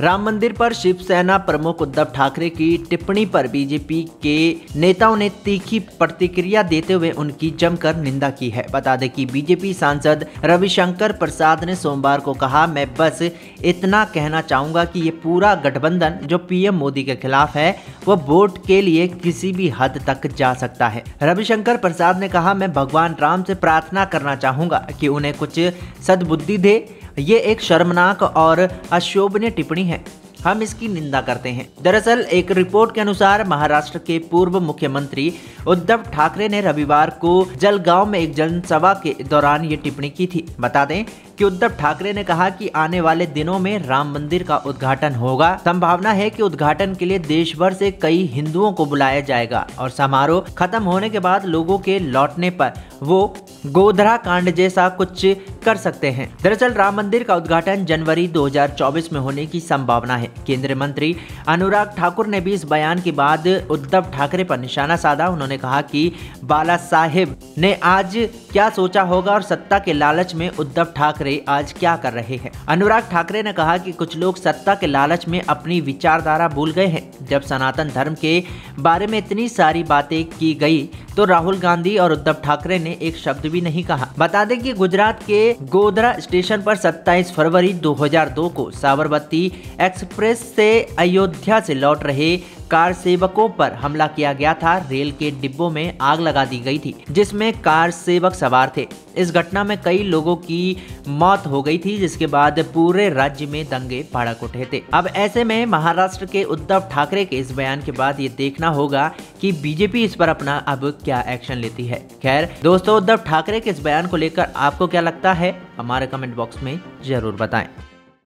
राम मंदिर पर शिवसेना प्रमुख उद्धव ठाकरे की टिप्पणी पर बीजेपी के नेताओं ने तीखी प्रतिक्रिया देते हुए उनकी जमकर निंदा की है। बता दें कि बीजेपी सांसद रविशंकर प्रसाद ने सोमवार को कहा, मैं बस इतना कहना चाहूँगा कि ये पूरा गठबंधन जो पीएम मोदी के खिलाफ है, वो वोट के लिए किसी भी हद तक जा सकता है। रविशंकर प्रसाद ने कहा, मैं भगवान राम से प्रार्थना करना चाहूँगा कि उन्हें कुछ सद्बुद्धि दे ये एक शर्मनाक और अशोभनीय टिप्पणी है। हम इसकी निंदा करते हैं। दरअसल, एक रिपोर्ट के अनुसार महाराष्ट्र के पूर्व मुख्यमंत्री उद्धव ठाकरे ने रविवार को जलगांव में एक जनसभा के दौरान ये टिप्पणी की थी। बता दें कि उद्धव ठाकरे ने कहा कि आने वाले दिनों में राम मंदिर का उद्घाटन होगा। संभावना है कि उद्घाटन के लिए देश भर से कई हिंदुओं को बुलाया जाएगा और समारोह खत्म होने के बाद लोगों के लौटने पर वो गोधरा कांड जैसा कुछ कर सकते हैं। दरअसल, राम मंदिर का उद्घाटन जनवरी 2024 में होने की संभावना है। केंद्रीय मंत्री अनुराग ठाकुर ने भी इस बयान के बाद उद्धव ठाकरे पर निशाना साधा। उन्होंने कहा कि बाला साहेब ने आज क्या सोचा होगा और सत्ता के लालच में उद्धव ठाकरे आज क्या कर रहे हैं? अनुराग ठाकरे ने कहा कि कुछ लोग सत्ता के लालच में अपनी विचारधारा भूल गए हैं। जब सनातन धर्म के बारे में इतनी सारी बातें की गई तो राहुल गांधी और उद्धव ठाकरे ने एक शब्द भी नहीं कहा। बता दें कि गुजरात के गोधरा स्टेशन पर 27 फरवरी 2002 को साबरमती एक्सप्रेस से अयोध्या से लौट रहे कार सेवकों पर हमला किया गया था। रेल के डिब्बों में आग लगा दी गई थी, जिसमें कार सेवक सवार थे। इस घटना में कई लोगों की मौत हो गई थी, जिसके बाद पूरे राज्य में दंगे भड़क उठे थे। अब ऐसे में महाराष्ट्र के उद्धव ठाकरे के इस बयान के बाद ये देखना होगा कि बीजेपी इस पर अपना अब क्या एक्शन लेती है। खैर, दोस्तों, उद्धव ठाकरे के इस बयान को लेकर आपको क्या लगता है? हमारे कमेंट बॉक्स में ज़रूर बताएँ।